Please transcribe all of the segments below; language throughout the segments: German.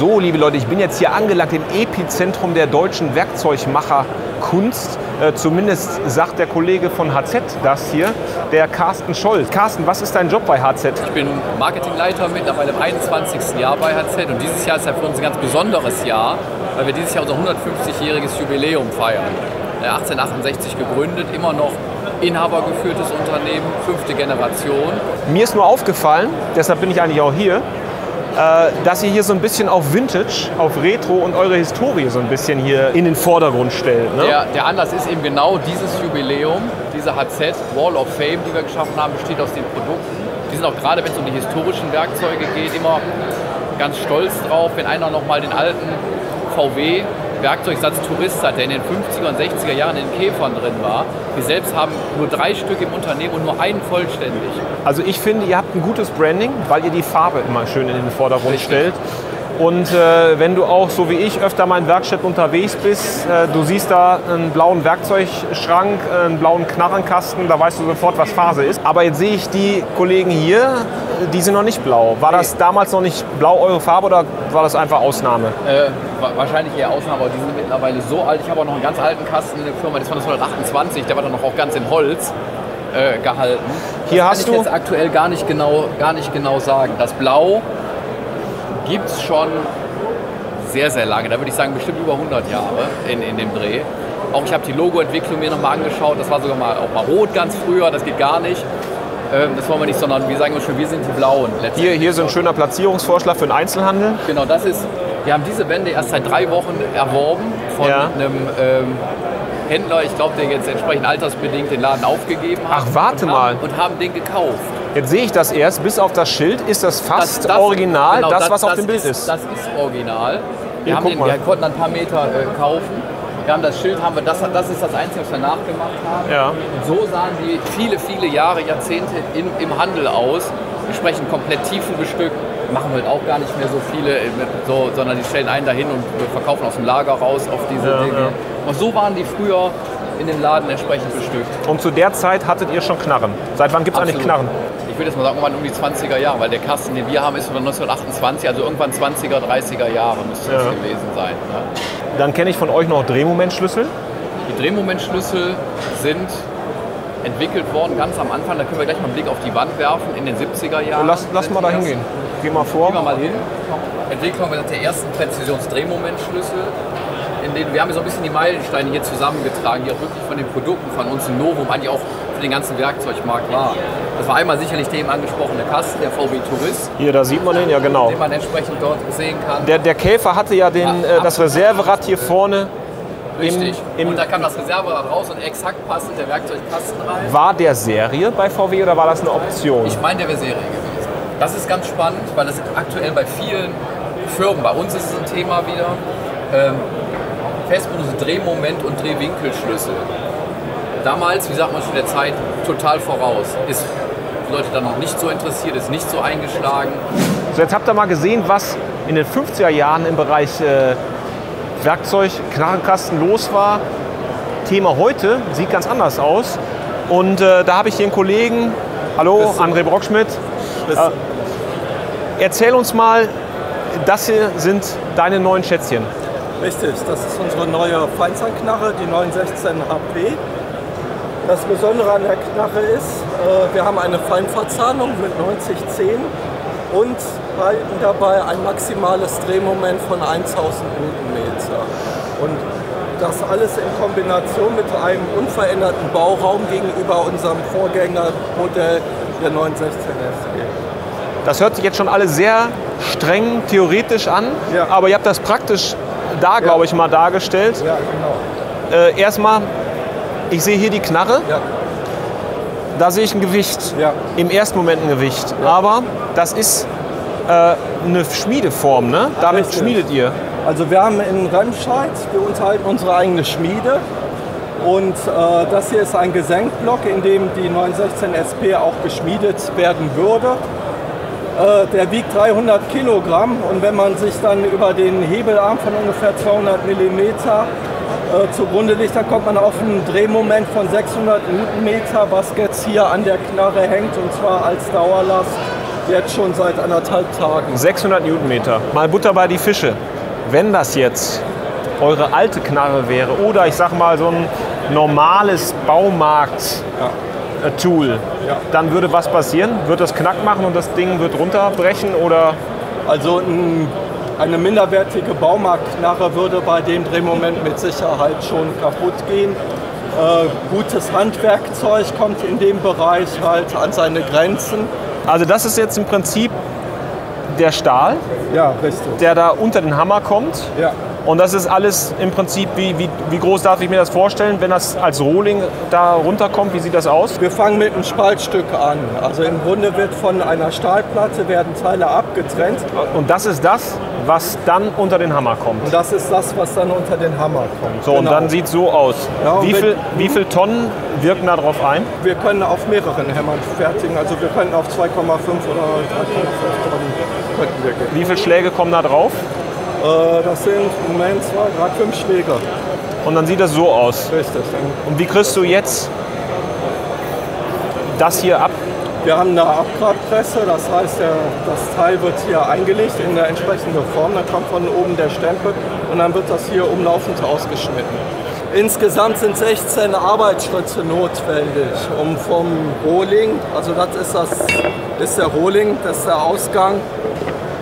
So, liebe Leute, ich bin jetzt hier angelangt im Epizentrum der deutschen Werkzeugmacherkunst. Äh, zumindest sagt der Kollege von HZ das hier, der Carsten Scholz. Carsten, was ist dein Job bei HZ? Ich bin Marketingleiter mittlerweile im 21. Jahr bei HZ und dieses Jahr ist ja für uns ein ganz besonderes Jahr, weil wir dieses Jahr unser 150-jähriges Jubiläum feiern. 1868 gegründet, immer noch inhabergeführtes Unternehmen, fünfte Generation. Mir ist nur aufgefallen, deshalb bin ich eigentlich auch hier, äh, dass ihr hier so ein bisschen auf Vintage, auf Retro und eure Historie so ein bisschen hier in den Vordergrund stellt. Ne? Der, der Anlass ist eben genau dieses Jubiläum, diese HZ Wall of Fame, die wir geschaffen haben, besteht aus den Produkten. Die sind auch gerade, wenn es um die historischen Werkzeuge geht, immer ganz stolz drauf, wenn einer nochmal den alten VW Werkzeugsatz Tourist hat, der in den 50er und 60er Jahren in den Käfern drin war. Wir selbst haben nur drei Stück im Unternehmen und nur einen vollständig. Also ich finde, ihr habt ein gutes Branding, weil ihr die Farbe immer schön in den Vordergrund Richtig. stellt. Und äh, wenn du auch, so wie ich, öfter mal in Werkstatt unterwegs bist, äh, du siehst da einen blauen Werkzeugschrank, äh, einen blauen Knarrenkasten, da weißt du sofort, was Phase ist. Aber jetzt sehe ich die Kollegen hier, die sind noch nicht blau. War das damals noch nicht blau eure Farbe oder war das einfach Ausnahme? Äh, wa- wahrscheinlich eher Ausnahme, aber die sind mittlerweile so alt. Ich habe auch noch einen ganz alten Kasten in der Firma, das war 1928, der war dann noch auch ganz in Holz äh, gehalten. Hier das hast kann du- ich jetzt aktuell gar nicht genau, gar nicht genau sagen. Das Blau gibt es schon sehr, sehr lange. Da würde ich sagen bestimmt über 100 Jahre in, in dem Dreh. Auch ich habe die Logoentwicklung mir nochmal angeschaut. Das war sogar mal auch mal rot ganz früher. Das geht gar nicht. Ähm, das wollen wir nicht, sondern wir sagen immer schon, wir sind die Blauen. Hier, hier so ein schöner Platzierungsvorschlag für den Einzelhandel. Genau, das ist. Wir haben diese Wände erst seit drei Wochen erworben von Ja. einem ähm, Händler, ich glaube, der jetzt entsprechend altersbedingt den Laden aufgegeben hat. Ach, warte und mal. Haben, und haben den gekauft. Jetzt sehe ich das erst, bis auf das Schild ist das fast Das- das- original, genau, das, was auf dem Bild ist. Das ist original. Wir, guck den, wir konnten ein paar Meter äh, kaufen. Wir haben das Schild, haben wir, das, das ist das Einzige, was wir nachgemacht haben. Ja. Und so sahen die viele, viele Jahre, Jahrzehnte in, im Handel aus. Entsprechend komplett tiefenbestückt. Machen wir halt auch gar nicht mehr so viele, äh, so, sondern die stellen einen dahin und verkaufen aus dem Lager raus auf diese Ja, Dinge. ja. Und so waren die früher in den Laden entsprechend bestückt. Und zu der Zeit hattet ihr schon Knarren. Seit wann gibt es eigentlich. Knarren? Ich würde jetzt mal sagen, irgendwann um die 20er Jahre, weil der Kasten, den wir haben, ist von 1928, also irgendwann 20er, 30er Jahre müsste das Ja. gewesen sein. Ne? Dann kenne ich von euch noch Drehmomentschlüssel. Die Drehmomentschlüssel sind entwickelt worden ganz am Anfang, da können wir gleich mal einen Blick auf die Wand werfen, in den 70er Jahren. Lass, lass mal da hingehen. Geh mal vor. Gehen wir mal hin. Entwicklung der ersten Präzisionsdrehmomentschlüssel. In denen, wir haben so ein bisschen die Meilensteine hier zusammengetragen, die auch wirklich von den Produkten von uns ein Novum eigentlich auch für den ganzen Werkzeugmarkt war. Das war einmal sicherlich der eben angesprochene Kasten, der VW Tourist, Hier, da sieht man den, ja genau. den man entsprechend dort sehen kann. Der, der Käfer hatte ja den, Ja, äh, das Reserverad hier vorne. Richtig. im- und da kam das Reserverad raus und exakt passend der Werkzeugkasten rein. War der Serie bei VW oder war das eine Option? Ich meine, der wäre Serie gewesen. Das ist ganz spannend, weil das aktuell bei vielen Firmen, bei uns ist es ein Thema wieder, ähm, festbundese Drehmoment und Drehwinkelschlüssel. Damals, wie sagt man schon der Zeit, total voraus. Ist Leute dann noch nicht so interessiert, ist nicht so eingeschlagen. So, jetzt habt ihr mal gesehen, was in den 50er Jahren im Bereich äh, Werkzeug, Knarrenkasten los war. Thema heute sieht ganz anders aus. Und äh, da habe ich hier einen Kollegen, hallo, André Brockschmidt. Äh, erzähl uns mal, das hier sind deine neuen Schätzchen. Richtig, das ist unsere neue Feinzahnknarre, die 916 HP. Das Besondere an der Knarre ist, äh, wir haben eine Feinverzahnung mit 9010 und halten dabei ein maximales Drehmoment von 1000 Newtonmeter. Und das alles in Kombination mit einem unveränderten Bauraum gegenüber unserem Vorgängermodell der 916 SG. Das hört sich jetzt schon alle sehr streng theoretisch an, Ja. aber ihr habt das praktisch da, glaube ich, mal dargestellt. Ja, genau. Äh, erstmal, ich sehe hier die Knarre, Ja, da sehe ich ein Gewicht. Ja. Im ersten Moment ein Gewicht. Aber das ist äh, eine Schmiedeform, ne? Damit Richtig. schmiedet ihr. Also wir haben in Remscheid, wir unterhalten unsere eigene Schmiede. Und äh, das hier ist ein Gesenkblock, in dem die 916 SP auch geschmiedet werden würde. Äh, der wiegt 300 Kilogramm und wenn man sich dann über den Hebelarm von ungefähr 200 Millimeter äh, zugrunde legt, dann kommt man auf ein Drehmoment von 600 Newtonmeter, was jetzt hier an der Knarre hängt und zwar als Dauerlast Jetzt schon seit anderthalb Tagen. 600 Newtonmeter. Mal Butter bei die Fische. Wenn das jetzt eure alte Knarre wäre oder ich sag mal so ein normales Baumarkt-Tool, Ja. dann würde was passieren? Wird das Knack machen und das Ding wird runterbrechen oder Also ein, eine minderwertige Baumarktknarre würde bei dem Drehmoment mit Sicherheit schon kaputt gehen. Äh, gutes Handwerkzeug kommt in dem Bereich halt an seine Grenzen. Also das ist jetzt im Prinzip der Stahl, Ja, der da unter den Hammer kommt. Ja. Und das ist alles im Prinzip, wie, wie, wie groß darf ich mir das vorstellen, wenn das als Rohling da runterkommt, wie sieht das aus? Wir fangen mit einem Spaltstück an. Also im Grunde wird von einer Stahlplatte werden Teile abgetrennt Und das ist das, was dann unter den Hammer kommt. und das ist das, was dann unter den Hammer kommt. So, und Genau. dann sieht es so aus. Ja, und wie, wenn- viel, wie viel Tonnen wirken da drauf ein? wir können auf mehreren Hämmern fertigen. Also wir können auf 2,5 oder 3,5 Tonnen könnten wir gehen. Wie viele Schläge kommen da drauf? Äh, das sind im Moment zwei, drei, fünf Schläge. Und dann sieht das so aus. Richtig. Und wie kriegst du jetzt das hier ab? Wir haben eine Abgradpresse, das heißt, der, das Teil wird hier eingelegt in eine entsprechende Form. Dann kommt von oben der Stempel und dann wird das hier umlaufend ausgeschnitten. Insgesamt sind 16 Arbeitsschritte notwendig, um vom Rohling, also das ist, das ist der Rohling, das ist der Ausgang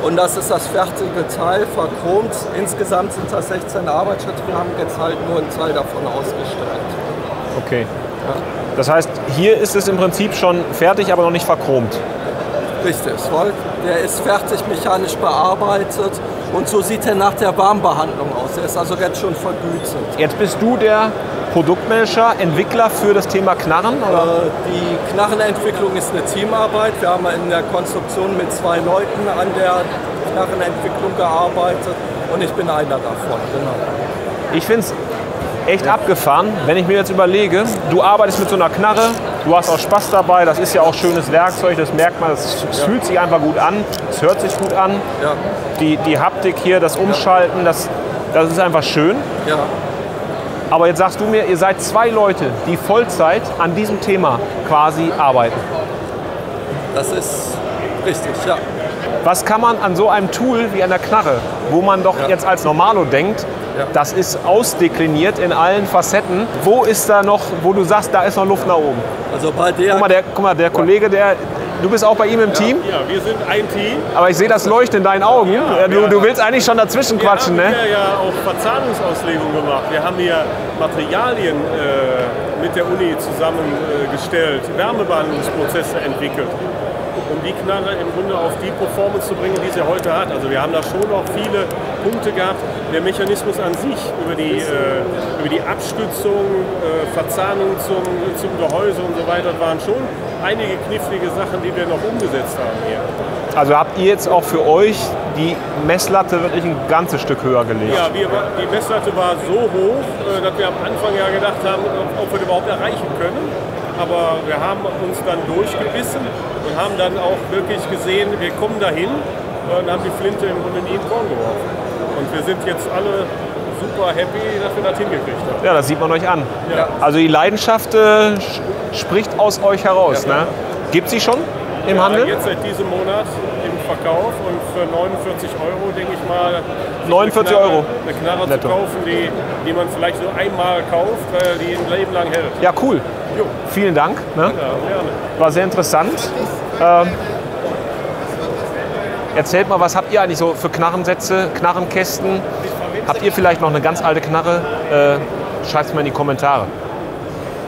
und das ist das fertige Teil, verchromt. Insgesamt sind das 16 Arbeitsschritte, wir haben jetzt halt nur einen Teil davon ausgestellt. Okay. Das heißt, hier ist es im Prinzip schon fertig, aber noch nicht verchromt. Richtig, voll. Der ist fertig mechanisch bearbeitet und so sieht er nach der Warmbehandlung aus. Er ist also jetzt schon vergütet. Jetzt bist du der Produktmanager, Entwickler für das Thema Knarren? Oder? Äh, Die Knarrenentwicklung ist eine Teamarbeit. Wir haben in der Konstruktion mit zwei Leuten an der Knarrenentwicklung gearbeitet und ich bin einer davon. Genau. Ich finde es echt abgefahren, wenn ich mir jetzt überlege, du arbeitest mit so einer Knarre, du hast auch Spaß dabei, das ist ja auch schönes Werkzeug, das merkt man, es es fühlt sich einfach gut an, es hört sich gut an. Ja, Die, die Haptik hier, das Umschalten, das, das ist einfach schön. ja. Aber jetzt sagst du mir, ihr seid zwei Leute, die Vollzeit an diesem Thema quasi arbeiten. Das ist richtig, ja. Was kann man an so einem Tool wie an der Knarre, wo man doch Ja. jetzt als Normalo denkt, Ja. das ist ausdekliniert in allen Facetten, wo ist da noch, wo du sagst, da ist noch Luft nach oben? Also bei der Guck mal, der, guck mal, der Kollege, der, du bist auch bei ihm im Team, Ja, wir sind ein Team. aber ich sehe das Leuchten in deinen Augen. Äh, du, du willst eigentlich schon dazwischen quatschen, wir haben ne? ja auch Verzahnungsauslegung gemacht. Wir haben hier Materialien äh, mit der Uni zusammengestellt, Wärmebehandlungsprozesse entwickelt, um die Knarre im Grunde auf die Performance zu bringen, die sie heute hat. Also wir haben da schon noch viele Punkte gehabt. Der Mechanismus an sich, über die, äh, über die Abstützung, äh, Verzahnung zum, zum Gehäuse und so weiter, waren schon einige knifflige Sachen, die wir noch umgesetzt haben hier. Also habt ihr jetzt auch für euch die Messlatte wirklich ein ganzes Stück höher gelegt? Ja, wir, die Messlatte war so hoch, äh, dass wir am Anfang ja gedacht haben, ob wir die überhaupt erreichen können. Aber wir haben uns dann durchgebissen und haben dann auch wirklich gesehen, wir kommen dahin und haben die Flinte im Grunde nie in den Korn geworfen. Und wir sind jetzt alle super happy, dass wir das hingekriegt haben. Ja, das sieht man euch an. Ja. Also die Leidenschaft äh, spricht aus euch heraus. Ja, ne? Gibt sie schon im Ja, Handel? Jetzt seit diesem Monat im Verkauf und für 49 Euro, denke ich mal, sich 49 eine Knarre, Euro. eine Knarre Netto. zu kaufen, die, die man vielleicht so einmal kauft, weil die ein Leben lang hält. Ja, cool. Jo. Vielen Dank. Ne? Ja. War sehr interessant. Ähm, erzählt mal, was habt ihr eigentlich so für Knarrensätze, Knarrenkästen? Habt ihr vielleicht noch eine ganz alte Knarre? Äh, Schreibt es mal in die Kommentare.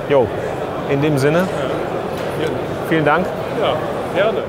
Jo, in dem Sinne, vielen Dank. Ja, gerne.